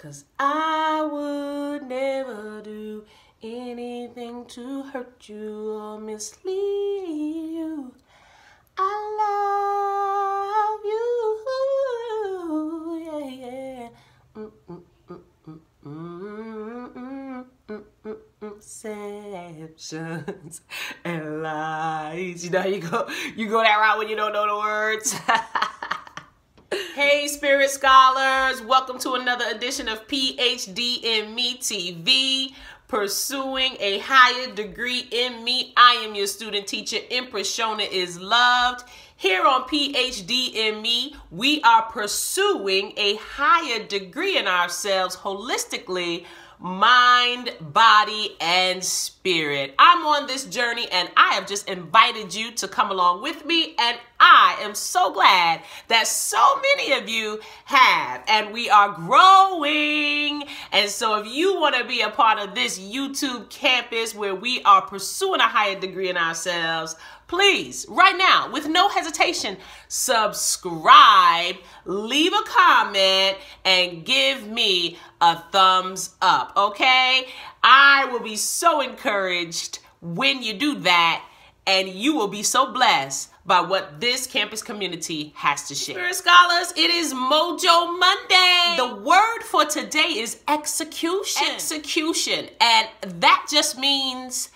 Cause I would never do anything to hurt you or mislead you. I love you. Yeah, yeah. Mm -mm, mm, mm, mm exceptions and lies. You know, you go, you go that route when you don't know the words. Hey, Spirit Scholars, welcome to another edition of PhD in Me TV. Pursuing a higher degree in me. I am your student teacher, Empress Shona is loved. Here on PhD in Me, we are pursuing a higher degree in ourselves holistically mind, body, and spirit. I'm on this journey and I have just invited you to come along with me. And I am so glad that so many of you have. And we are growing. And so if you want to be a part of this YouTube campus where we are pursuing a higher degree in ourselves, please, right now, with no hesitation, subscribe, leave a comment, and give me a thumbs up, okay? I will be so encouraged when you do that, and you will be so blessed by what this campus community has to share. Spirit Scholars, it is Mojo Monday. The word for today is execution. Execution. And that just means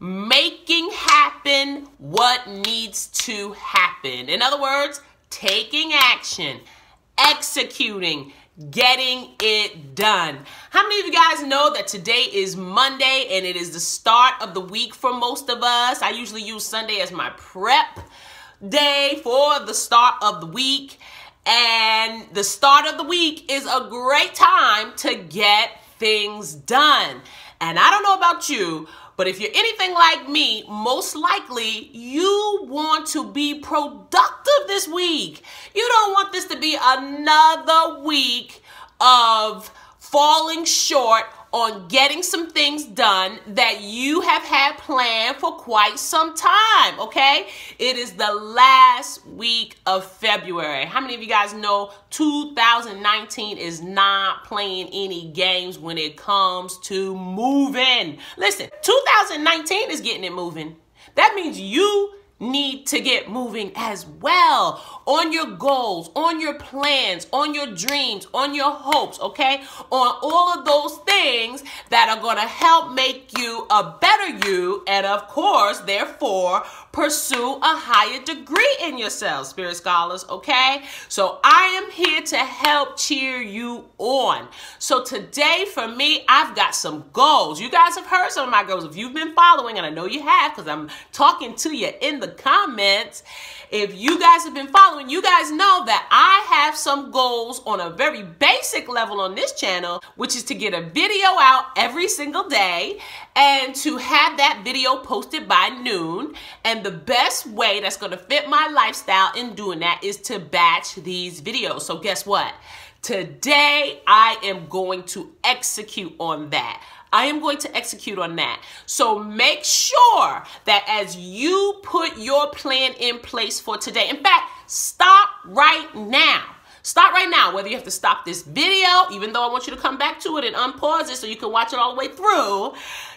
making happen what needs to happen. In other words, taking action, executing, getting it done. How many of you guys know that today is Monday and it is the start of the week for most of us? I usually use Sunday as my prep day for the start of the week. And the start of the week is a great time to get things done. And I don't know about you, but if you're anything like me, most likely you want to be productive this week. You don't want this to be another week of falling short on getting some things done that you have had planned for quite some time, okay? It is the last week of February. How many of you guys know 2019 is not playing any games when it comes to moving? Listen, 2019 is getting it moving. That means you need to get moving as well on your goals, on your plans, on your dreams, on your hopes, okay? On all of those things that are going to help make you a better you and of course, therefore, pursue a higher degree in yourself, spirit scholars, okay? So I am here to help cheer you on. So today for me, I've got some goals. You guys have heard some of my goals. If you've been following, and I know you have because I'm talking to you in the comments, if you guys have been following, you guys know that I have some goals on a very basic level on this channel, which is to get a video out every single day and to have that video posted by noon. And the best way that's going to fit my lifestyle in doing that is to batch these videos. So guess what? Today, I am going to execute on that. I am going to execute on that. So make sure that as you put your plan in place for today, in fact, stop right now. Stop right now, whether you have to stop this video, even though I want you to come back to it and unpause it so you can watch it all the way through.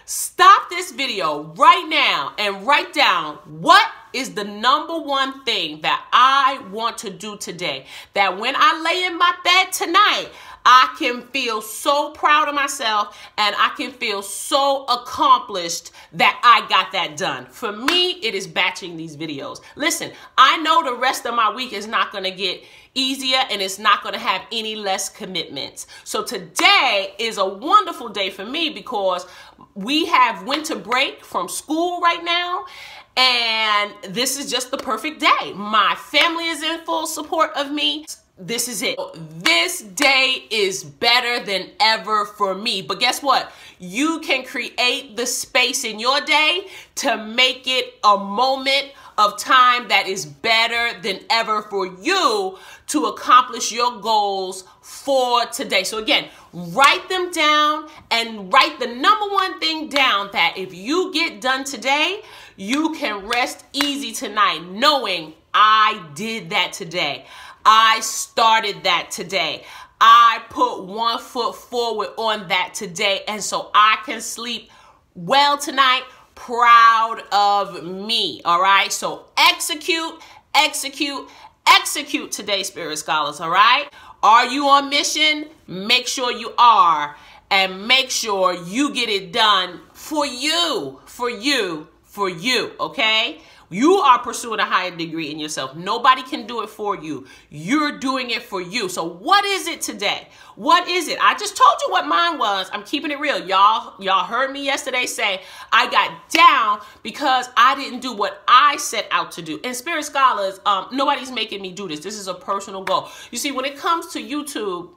Stop this video right now and write down what is the number one thing that I want to do today. That when I lay in my bed tonight, I can feel so proud of myself and I can feel so accomplished that I got that done. For me, it is batching these videos. Listen, I know the rest of my week is not going to get easier and it's not going to have any less commitments. So today is a wonderful day for me because we have winter break from school right now and this is just the perfect day. My family is in full support of me this is it. This day is better than ever for me. But guess what? You can create the space in your day to make it a moment of time that is better than ever for you to accomplish your goals for today. So again, write them down and write the number one thing down that if you get done today, you can rest easy tonight knowing I did that today. I started that today. I put one foot forward on that today. And so I can sleep well tonight, proud of me. All right. So execute, execute, execute today, Spirit Scholars. All right. Are you on mission? Make sure you are. And make sure you get it done for you, for you, for you. Okay. You are pursuing a higher degree in yourself. Nobody can do it for you. You're doing it for you. So what is it today? What is it? I just told you what mine was. I'm keeping it real. Y'all y'all heard me yesterday say I got down because I didn't do what I set out to do. And Spirit Scholars, um, nobody's making me do this. This is a personal goal. You see, when it comes to YouTube,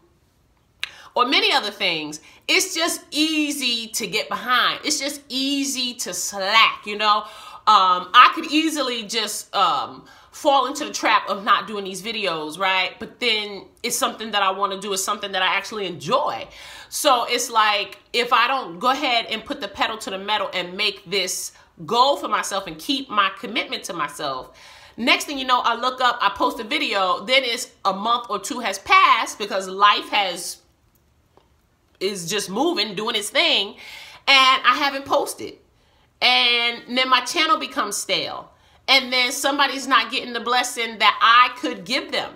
or many other things, it's just easy to get behind. It's just easy to slack, you know? um, I could easily just um, fall into the trap of not doing these videos, right? But then it's something that I want to do. It's something that I actually enjoy. So it's like if I don't go ahead and put the pedal to the metal and make this goal for myself and keep my commitment to myself, next thing you know, I look up, I post a video, then it's a month or two has passed because life has is just moving, doing its thing, and I haven't posted and then my channel becomes stale and then somebody's not getting the blessing that I could give them.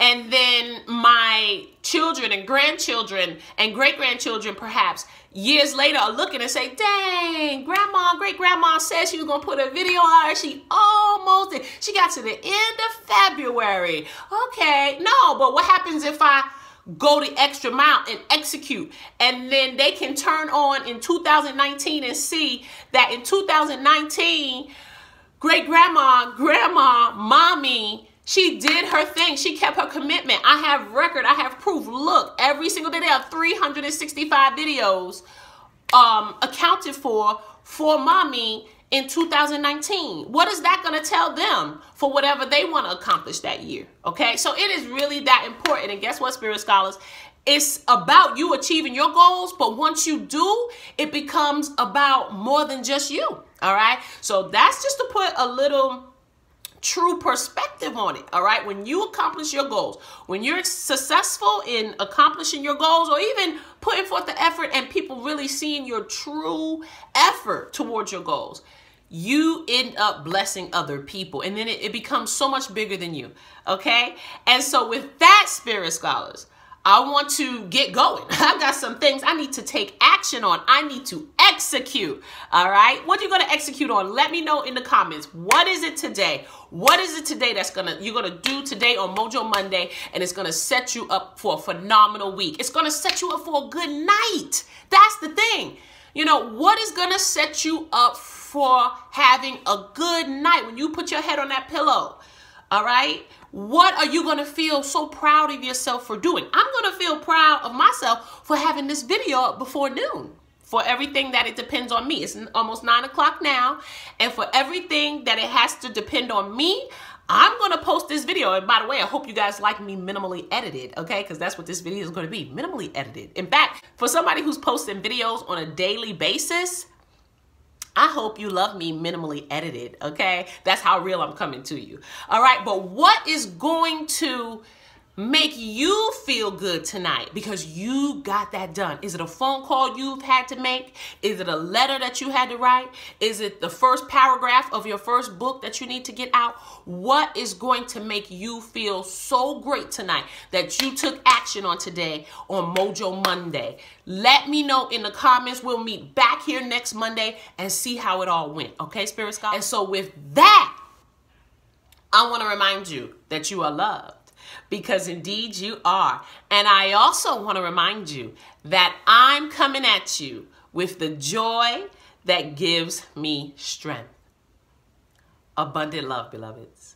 And then my children and grandchildren and great grandchildren, perhaps years later, are looking and say, Dang, grandma, great grandma said she was to put a video on. She almost did. She got to the end of February. Okay, no, but what happens if I go the extra mile and execute. And then they can turn on in 2019 and see that in 2019, great grandma, grandma, mommy, she did her thing. She kept her commitment. I have record. I have proof. Look, every single day there have 365 videos um, accounted for for mommy in 2019. What is that going to tell them for whatever they want to accomplish that year? Okay, so it is really that important. And guess what, Spirit Scholars? It's about you achieving your goals, but once you do, it becomes about more than just you. All right, so that's just to put a little true perspective on it. All right. When you accomplish your goals, when you're successful in accomplishing your goals or even putting forth the effort and people really seeing your true effort towards your goals, you end up blessing other people and then it, it becomes so much bigger than you. Okay. And so with that, Spirit Scholars, I want to get going. I've got some things I need to take action on. I need to execute. All right. What are you going to execute on? Let me know in the comments. What is it today? What is it today that's going to you're going to do today on Mojo Monday and it's going to set you up for a phenomenal week. It's going to set you up for a good night. That's the thing. You know, what is going to set you up for having a good night when you put your head on that pillow? All right. What are you going to feel so proud of yourself for doing? I'm going to feel proud of myself for having this video up before noon for everything that it depends on me. It's almost nine o'clock now. And for everything that it has to depend on me, I'm going to post this video. And by the way, I hope you guys like me minimally edited, okay? Because that's what this video is going to be, minimally edited. In fact, for somebody who's posting videos on a daily basis, I hope you love me minimally edited, okay? That's how real I'm coming to you. All right, but what is going to make you feel good tonight because you got that done. Is it a phone call you've had to make? Is it a letter that you had to write? Is it the first paragraph of your first book that you need to get out? What is going to make you feel so great tonight that you took action on today on Mojo Monday? Let me know in the comments. We'll meet back here next Monday and see how it all went. Okay, Spirit Scott? And so with that, I want to remind you that you are loved because indeed you are. And I also want to remind you that I'm coming at you with the joy that gives me strength. Abundant love, beloveds.